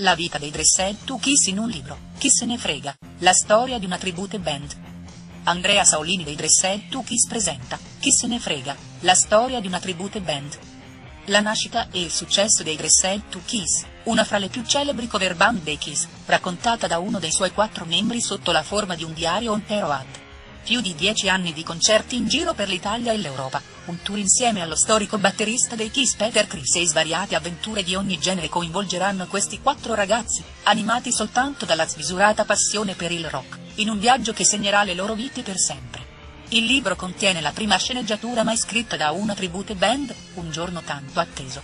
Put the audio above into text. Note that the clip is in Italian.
La vita dei Dressed to Kiss in un libro, chi se ne frega, la storia di una tribute band. Andrea Saolini dei Dressed to Kiss presenta, Chi se ne frega, la storia di una tribute band. La nascita e il successo dei Dressed to Kiss, una fra le più celebri cover band dei Kiss, raccontata da uno dei suoi quattro membri sotto la forma di un diario on Tero ad. Più di dieci anni di concerti in giro per l'Italia e l'Europa, un tour insieme allo storico batterista dei Kiss Peter Criss e svariate avventure di ogni genere coinvolgeranno questi quattro ragazzi, animati soltanto dalla smisurata passione per il rock, in un viaggio che segnerà le loro vite per sempre. Il libro contiene la prima sceneggiatura mai scritta da una tribute band, un giorno tanto atteso.